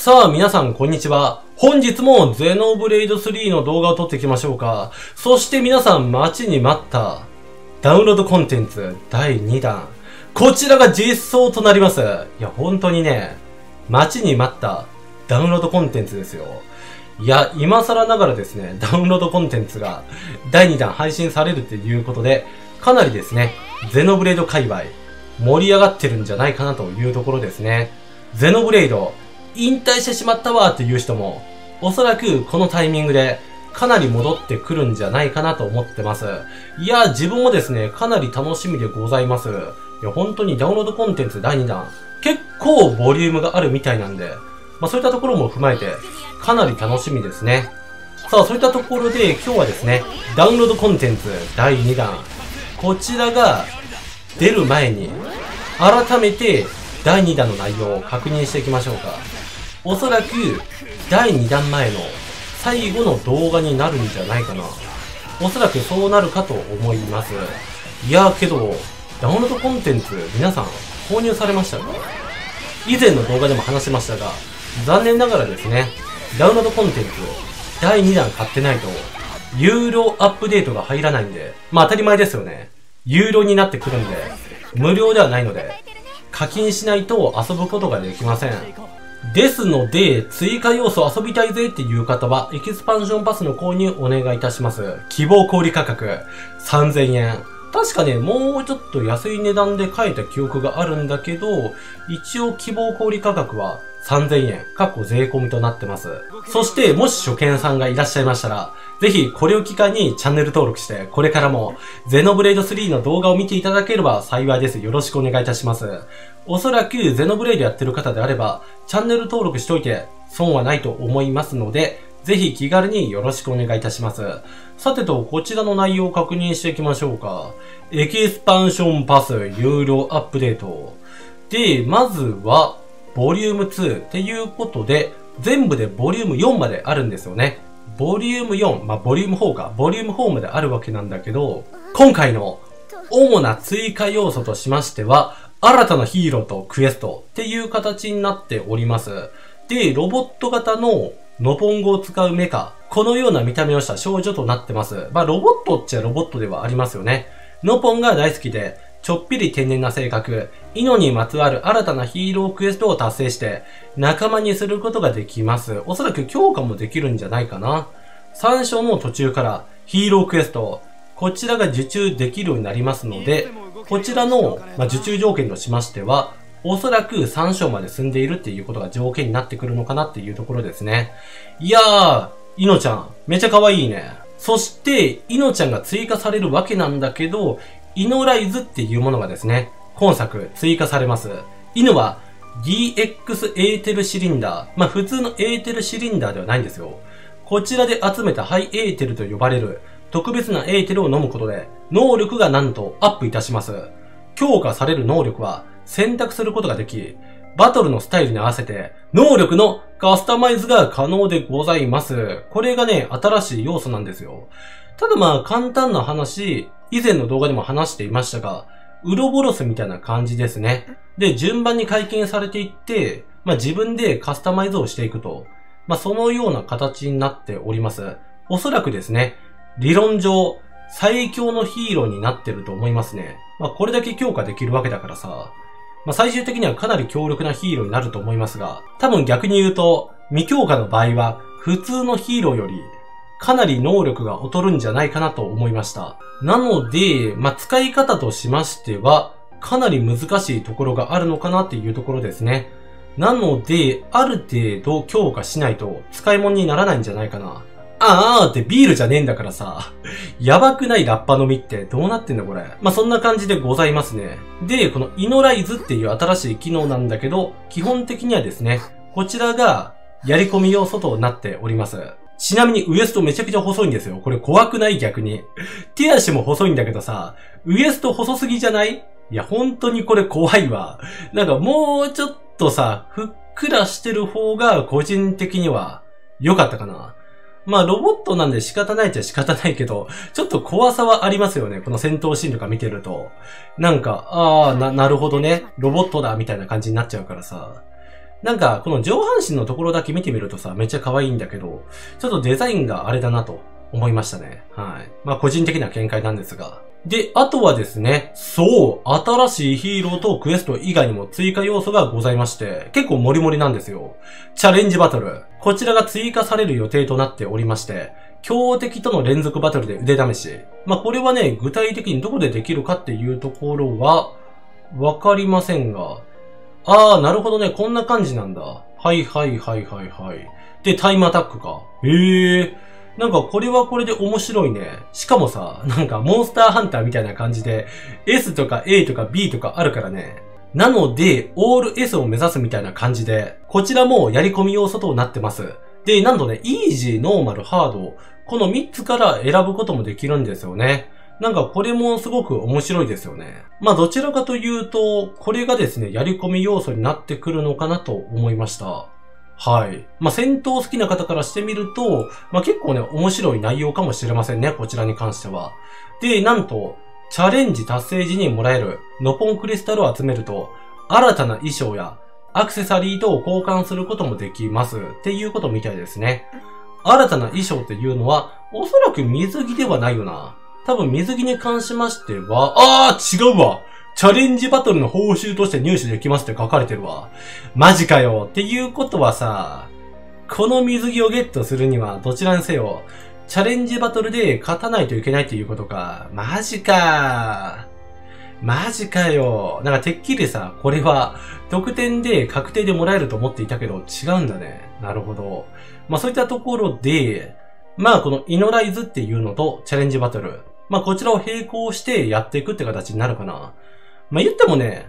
さあ、皆さん、こんにちは。本日もゼノブレイド3の動画を撮っていきましょうか。そして皆さん、待ちに待った、ダウンロードコンテンツ第2弾。こちらが実装となります。いや、本当にね、待ちに待ったダウンロードコンテンツですよ。いや、今更ながらですね、ダウンロードコンテンツが第2弾配信されるっていうことで、かなりですね、ゼノブレイド界隈、盛り上がってるんじゃないかなというところですね。ゼノブレイド、引退してしまったわっていう人も、おそらくこのタイミングでかなり戻ってくるんじゃないかなと思ってます。いや、自分もですね、かなり楽しみでございます。いや、本当にダウンロードコンテンツ第2弾、結構ボリュームがあるみたいなんで、まあそういったところも踏まえて、かなり楽しみですね。さあ、そういったところで今日はですね、ダウンロードコンテンツ第2弾、こちらが出る前に、改めて第2弾の内容を確認していきましょうか。おそらく第2弾前の最後の動画になるんじゃないかな。おそらくそうなるかと思います。いやけど、ダウンロードコンテンツ皆さん購入されましたか？以前の動画でも話しましたが、残念ながらですね、ダウンロードコンテンツ第2弾買ってないと、有料アップデートが入らないんで、まあ当たり前ですよね。有料になってくるんで、無料ではないので、課金しないと遊ぶことができません。ですので、追加要素遊びたいぜっていう方は、エキスパンションパスの購入お願いいたします。希望小売価格3000円。確かね、もうちょっと安い値段で買えた記憶があるんだけど、一応希望小売価格は3000円、カッコ税込みとなってます。そして、もし初見さんがいらっしゃいましたら、ぜひこれを機会にチャンネル登録して、これからもゼノブレイド3の動画を見ていただければ幸いです。よろしくお願いいたします。おそらくゼノブレイドやってる方であれば、チャンネル登録しといて損はないと思いますので、ぜひ気軽によろしくお願いいたします。さてと、こちらの内容を確認していきましょうか。エキスパンションパス有料アップデート。で、まずは、ボリューム2っていうことで、全部でボリューム4まであるんですよね。ボリューム4、まあ、ボリューム4か、ボリューム4まであるわけなんだけど、今回の主な追加要素としましては、新たなヒーローとクエストっていう形になっております。で、ロボット型のノポンゴを使うメカ、このような見た目をした少女となってます。まあ、ロボットっちゃロボットではありますよね。ノポンが大好きで、ちょっぴり天然な性格、イノにまつわる新たなヒーロークエストを達成して、仲間にすることができます。おそらく強化もできるんじゃないかな。3章の途中からヒーロークエスト、こちらが受注できるようになりますので、こちらの、ま受注条件としましては、おそらく3章まで進んでいるっていうことが条件になってくるのかなっていうところですね。いやー、イノちゃん、めちゃ可愛いね。そして、イノちゃんが追加されるわけなんだけど、イノライズっていうものがですね、今作追加されます。イノは DX エーテルシリンダー。まあ普通のエーテルシリンダーではないんですよ。こちらで集めたハイエーテルと呼ばれる特別なエーテルを飲むことで、能力がなんとアップいたします。強化される能力は選択することができ、バトルのスタイルに合わせて、能力のカスタマイズが可能でございます。これがね、新しい要素なんですよ。ただまあ、簡単な話、以前の動画でも話していましたが、ウロボロスみたいな感じですね。で、順番に解禁されていって、まあ自分でカスタマイズをしていくと。まあそのような形になっております。おそらくですね、理論上、最強のヒーローになってると思いますね。まあこれだけ強化できるわけだからさ。まあ最終的にはかなり強力なヒーローになると思いますが、多分逆に言うと、未強化の場合は、普通のヒーローよりかなり能力が劣るんじゃないかなと思いました。なので、まあ、使い方としましては、かなり難しいところがあるのかなっていうところですね。なので、ある程度強化しないと使い物にならないんじゃないかな。あーってビールじゃねえんだからさ。やばくないラッパ飲みってどうなってんだこれ。まあ、そんな感じでございますね。で、このイノライズっていう新しい機能なんだけど、基本的にはですね、こちらがやり込み要素となっております。ちなみにウエストめちゃくちゃ細いんですよ。これ怖くない逆に。手足も細いんだけどさ、ウエスト細すぎじゃない？いや、本当にこれ怖いわ。なんかもうちょっとさ、ふっくらしてる方が個人的には良かったかな。まあ、ロボットなんで仕方ないっちゃ仕方ないけど、ちょっと怖さはありますよね。この戦闘シーンとか見てると。なんか、ああ、な、なるほどね。ロボットだ、みたいな感じになっちゃうからさ。なんか、この上半身のところだけ見てみるとさ、めっちゃ可愛いんだけど、ちょっとデザインがあれだなと思いましたね。はい。まあ、個人的な見解なんですが。で、あとはですね、そう、新しいヒーローとクエスト以外にも追加要素がございまして、結構モリモリなんですよ。チャレンジバトル。こちらが追加される予定となっておりまして、強敵との連続バトルで腕試し。まあ、これはね、具体的にどこでできるかっていうところは、わかりませんが。あー、なるほどね。こんな感じなんだ。はいはいはいはいはい。で、タイムアタックか。へえ。なんかこれはこれで面白いね。しかもさ、なんかモンスターハンターみたいな感じで、S とか A とか B とかあるからね。なので、オール S を目指すみたいな感じで、こちらもやり込み要素となってます。で、なんとね、イージー、ノーマル、ハード、この3つから選ぶこともできるんですよね。なんかこれもすごく面白いですよね。まあどちらかというと、これがですね、やり込み要素になってくるのかなと思いました。はい。まあ戦闘好きな方からしてみると、まあ結構ね、面白い内容かもしれませんね、こちらに関しては。で、なんと、チャレンジ達成時にもらえるノポンクリスタルを集めると、新たな衣装やアクセサリーと交換することもできますっていうことみたいですね。新たな衣装っていうのは、おそらく水着ではないよな。多分水着に関しましては、あー違うわチャレンジバトルの報酬として入手できますって書かれてるわ。マジかよ。っていうことはさ、この水着をゲットするにはどちらにせよ、チャレンジバトルで勝たないといけないっていうことか。マジかマジかよ。なんかてっきりさ、これは得点で確定でもらえると思っていたけど違うんだね。なるほど。まあそういったところで、まあこのイノライズっていうのとチャレンジバトル。まあこちらを並行してやっていくって形になるかな。まあ言ってもね、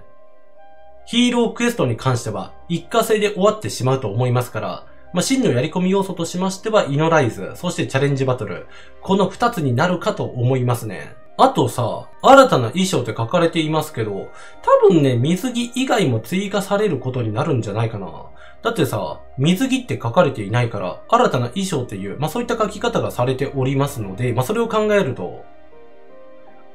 ヒーロークエストに関しては一過性で終わってしまうと思いますから、まあ真のやり込み要素としましてはイノライズ、そしてチャレンジバトル。この二つになるかと思いますね。あとさ、新たな衣装って書かれていますけど、多分ね、水着以外も追加されることになるんじゃないかな。だってさ、水着って書かれていないから、新たな衣装っていう、まあそういった書き方がされておりますので、まあそれを考えると、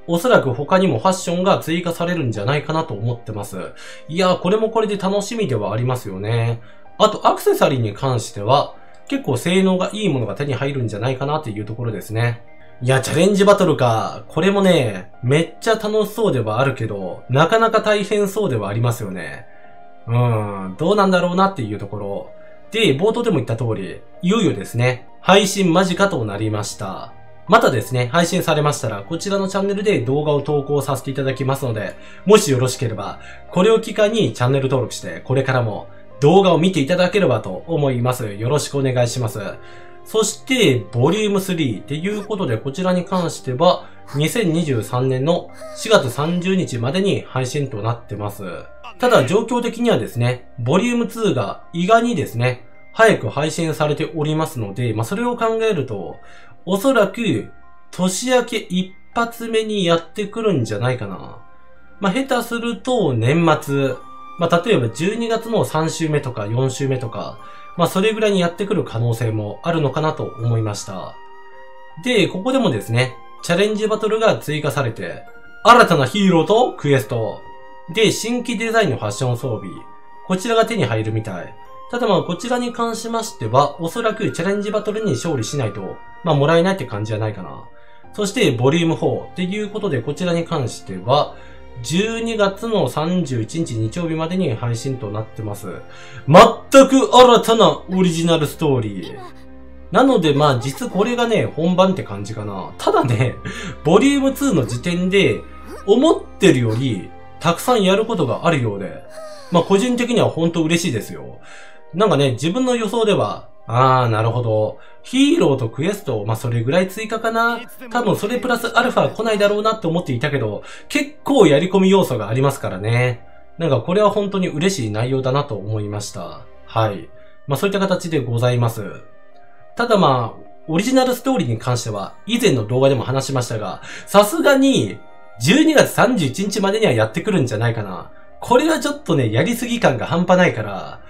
おそらく他にもファッションが追加されるんじゃないかなと思ってます。いやー、これもこれで楽しみではありますよね。あと、アクセサリーに関しては、結構性能がいいものが手に入るんじゃないかなっていうところですね。いや、チャレンジバトルか。これもね、めっちゃ楽しそうではあるけど、なかなか大変そうではありますよね。うーん、どうなんだろうなっていうところ。で、冒頭でも言った通り、いよいよですね、配信間近となりました。またですね、配信されましたら、こちらのチャンネルで動画を投稿させていただきますので、もしよろしければ、これを機会にチャンネル登録して、これからも動画を見ていただければと思います。よろしくお願いします。そして、ボリューム3っていうことで、こちらに関しては、2023年の4月30日までに配信となってます。ただ、状況的にはですね、ボリューム2が意外にですね、早く配信されておりますので、まあ、それを考えると、おそらく、年明け一発目にやってくるんじゃないかな。まあ、下手すると、年末、まあ、例えば12月の3週目とか4週目とか、まあそれぐらいにやってくる可能性もあるのかなと思いました。で、ここでもですね、チャレンジバトルが追加されて、新たなヒーローとクエスト、で、新規デザインのファッション装備、こちらが手に入るみたい。ただまあこちらに関しましては、おそらくチャレンジバトルに勝利しないと、まあもらえないって感じじゃないかな。そして、ボリューム4っていうことで、こちらに関しては、12月の31日日曜日までに配信となってます。全く新たなオリジナルストーリー。なので、まあ、実これがね、本番って感じかな。ただね、ボリューム2の時点で、思ってるより、たくさんやることがあるようで、まあ、個人的には本当嬉しいですよ。なんかね、自分の予想では、あー、なるほど。ヒーローとクエスト、まあ、それぐらい追加かな。多分それプラスアルファ来ないだろうなって思っていたけど、結構やり込み要素がありますからね。なんかこれは本当に嬉しい内容だなと思いました。はい。まあ、そういった形でございます。ただまあ、オリジナルストーリーに関しては、以前の動画でも話しましたが、さすがに、12月31日までにはやってくるんじゃないかな。これはちょっとね、やりすぎ感が半端ないから、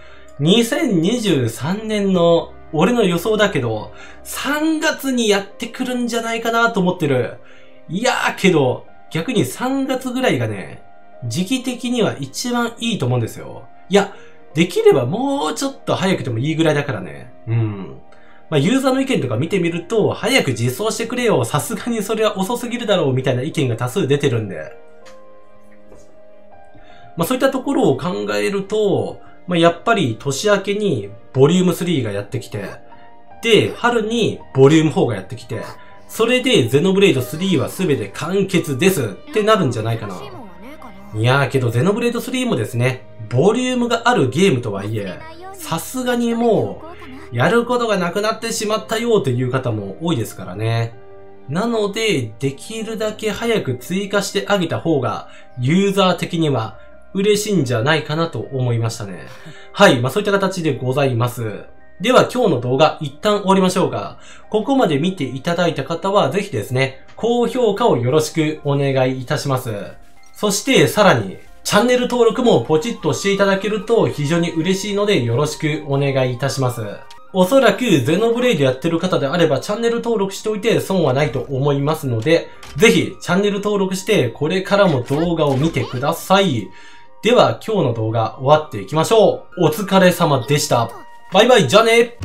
2023年の俺の予想だけど、3月にやってくるんじゃないかなと思ってる。いやーけど、逆に3月ぐらいがね、時期的には一番いいと思うんですよ。いや、できればもうちょっと早くてもいいぐらいだからね。うん。まあ、ユーザーの意見とか見てみると、早く実装してくれよ。さすがにそれは遅すぎるだろう。みたいな意見が多数出てるんで。まあ、そういったところを考えると、まあ、やっぱり年明けにボリューム3がやってきて、で、春にボリューム4がやってきて、それでゼノブレイド3は全て完結ですってなるんじゃないかな。いやーけどゼノブレイド3もですね、ボリュームがあるゲームとはいえ、さすがにもう、やることがなくなってしまったよっていう方も多いですからね。なので、できるだけ早く追加してあげた方が、ユーザー的には嬉しいんじゃないかなと思いましたね。はい、まあそういった形でございます。では今日の動画一旦終わりましょうか。ここまで見ていただいた方はぜひですね、高評価をよろしくお願いいたします。そしてさらに、チャンネル登録もポチッとしていただけると非常に嬉しいのでよろしくお願いいたします。おそらくゼノブレイドやってる方であればチャンネル登録しておいて損はないと思いますので、ぜひチャンネル登録してこれからも動画を見てください。では今日の動画終わっていきましょう。お疲れ様でした。バイバイ、じゃあね